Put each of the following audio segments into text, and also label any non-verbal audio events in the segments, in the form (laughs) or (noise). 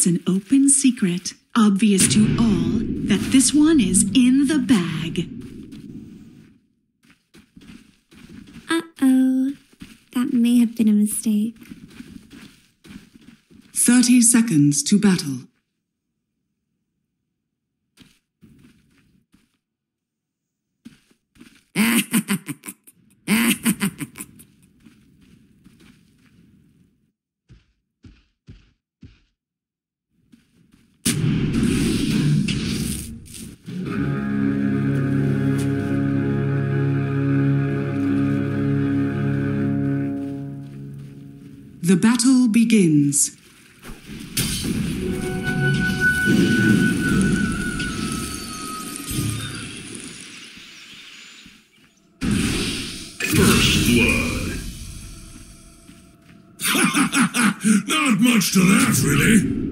It's an open secret, obvious to all, that this one is in the bag. Uh-oh. That may have been a mistake. 30 seconds to battle. The battle begins. First blood. (laughs) Not much to that, really.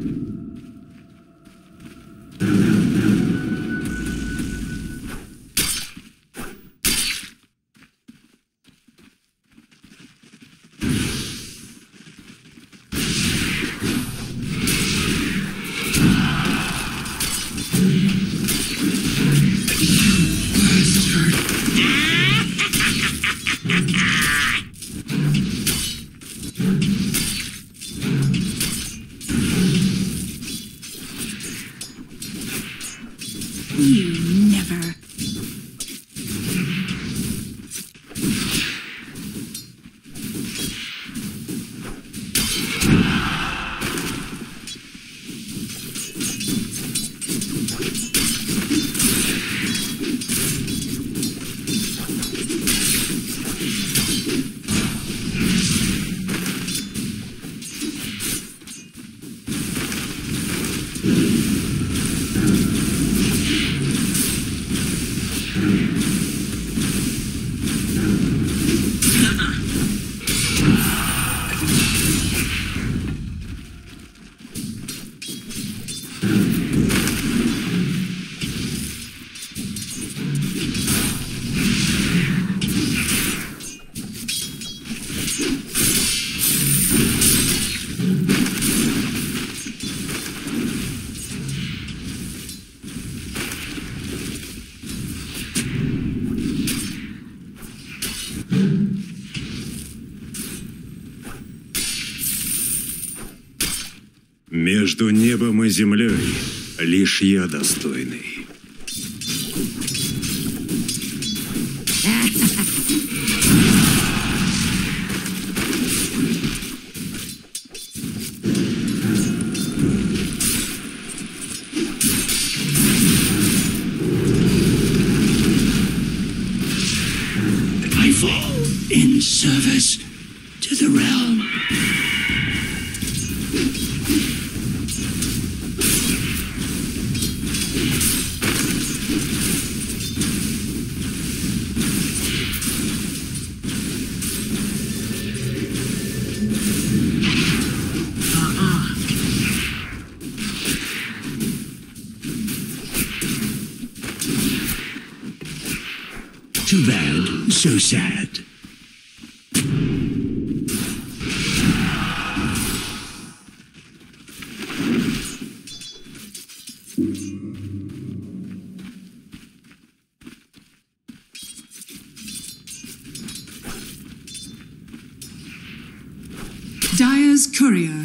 Между небом и землей лишь я достойный.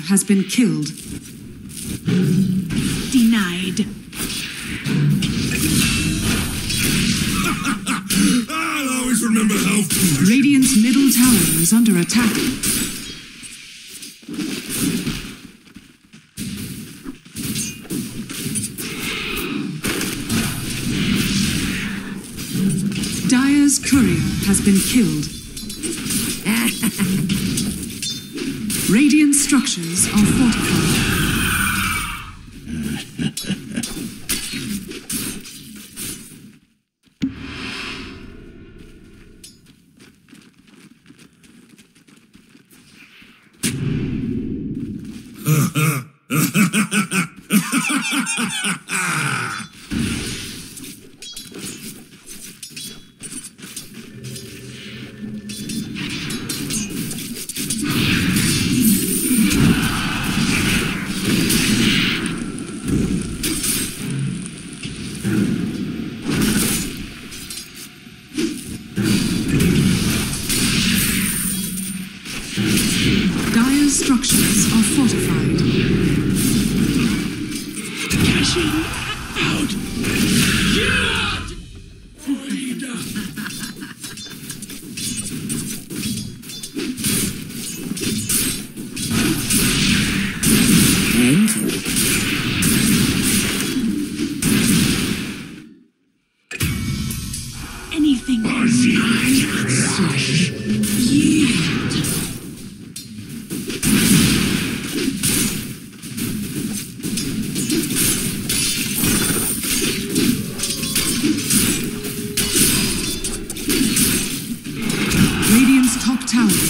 Has been killed. Denied. I'll always remember how. Radiant's middle tower is under attack. Dire's courier has been killed. are fortified. Ha ha ha ha ha ha ha ha ha!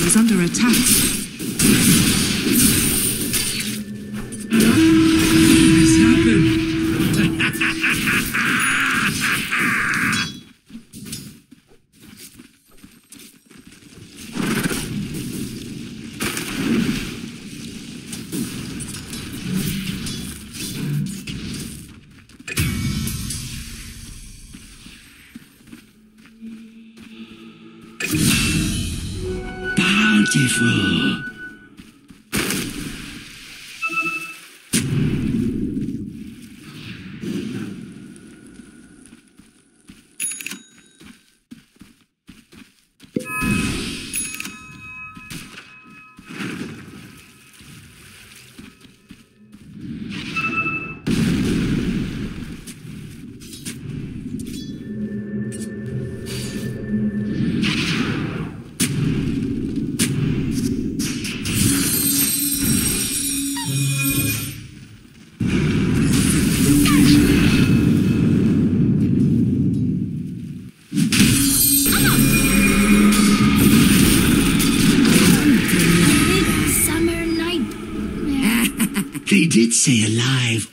is under attack. did say alive.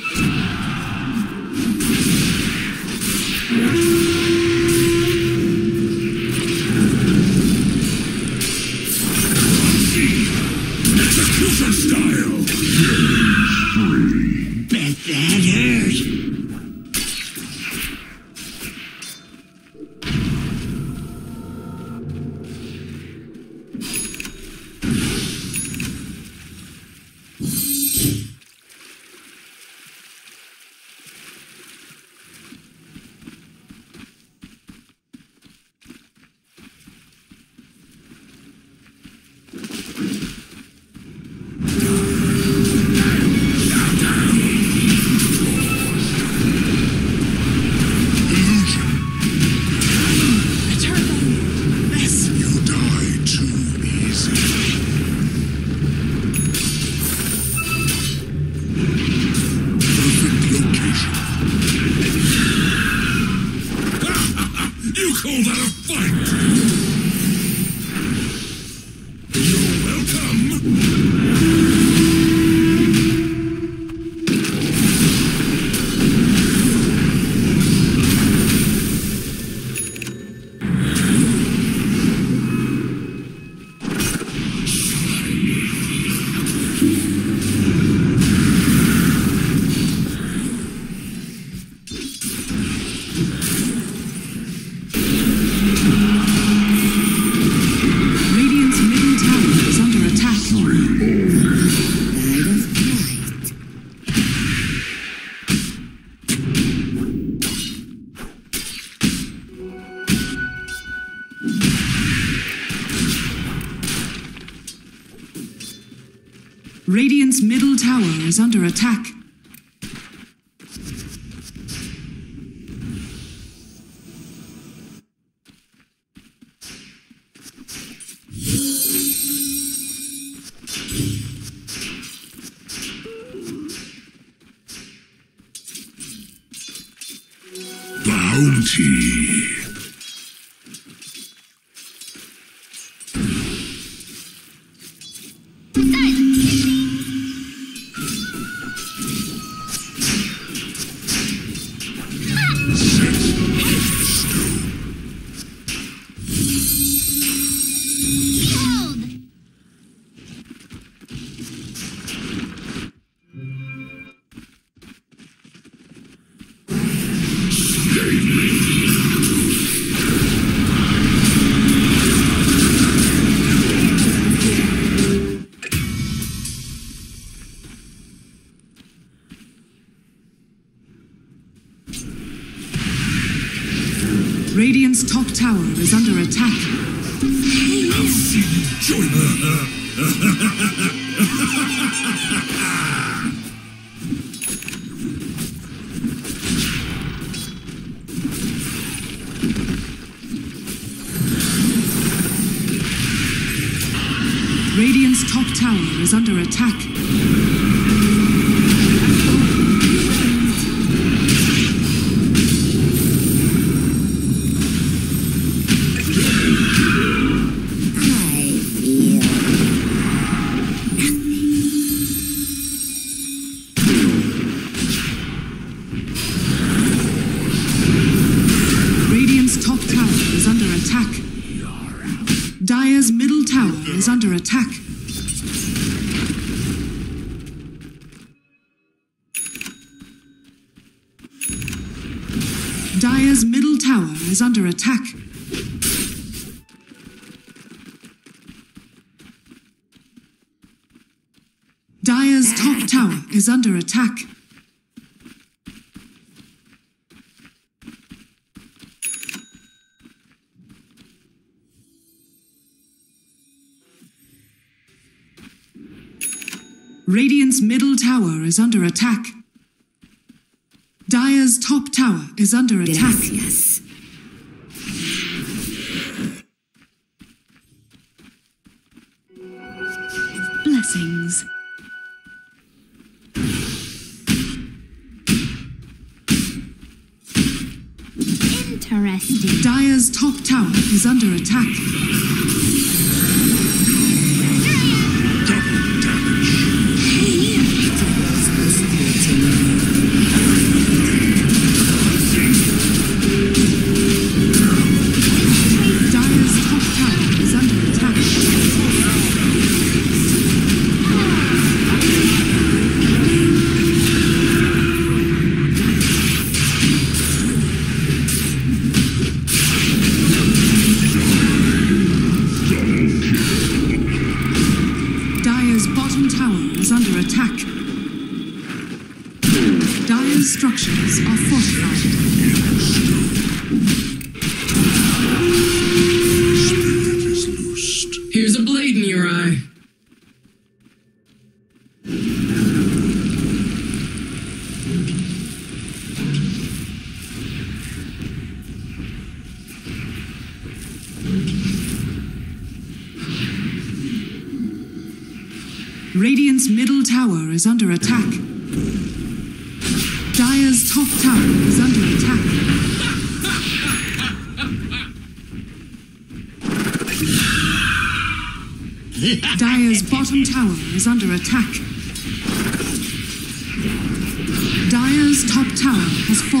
Is under attack. Yeah. Radiant's middle tower is under attack. Dire's top tower is under attack. gracias. Blessings. Interesting. Dire's top tower is under attack. Radiant's middle tower is under attack. Dire's top tower is under attack. Dire's bottom tower is under attack. Dire's top tower has fallen.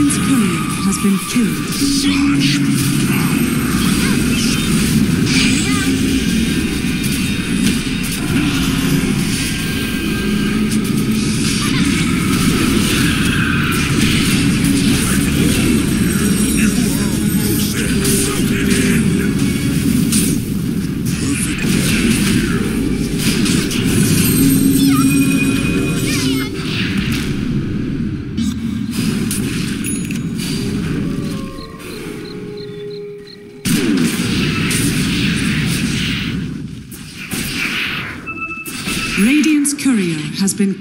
been killed. Radiant's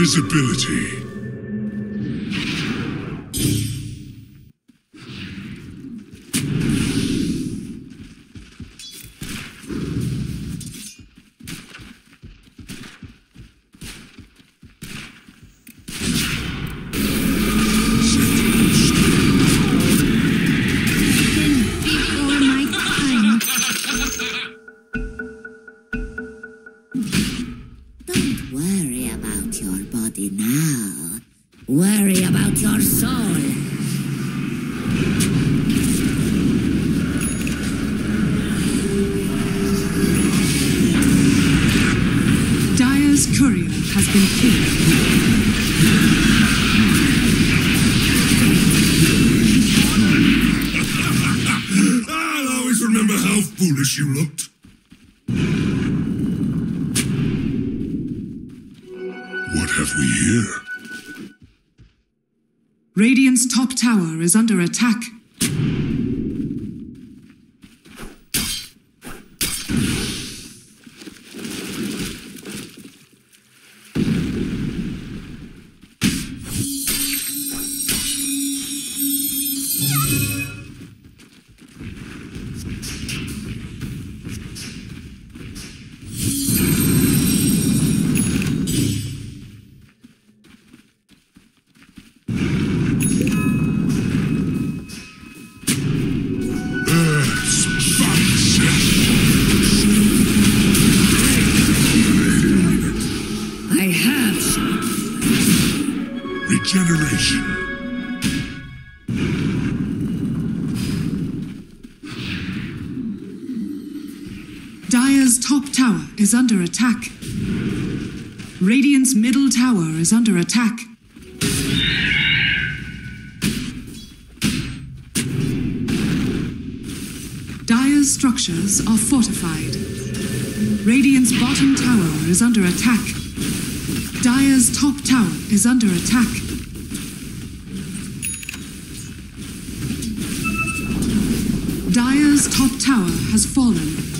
Invisibility. You looked. What have we here? Radiant's top tower is under attack. Dire's top tower is under attack. Radiant's middle tower is under attack. Dire's structures are fortified. Radiant's bottom tower is under attack. Dire's top tower is under attack. Dire's top tower has fallen.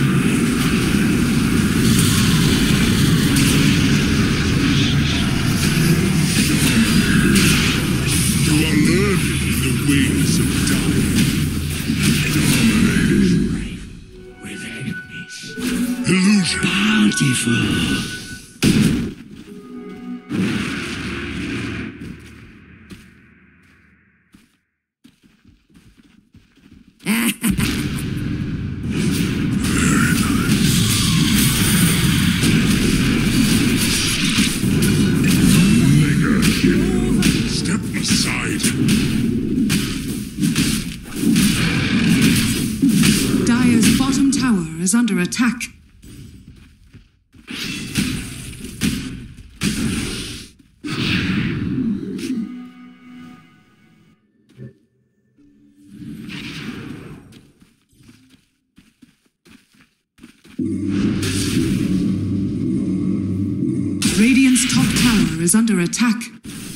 attack.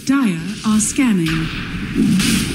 Dire are scanning.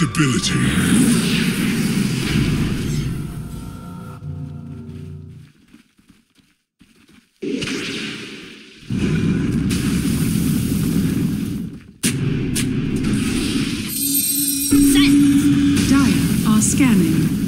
Invisibility. scanning.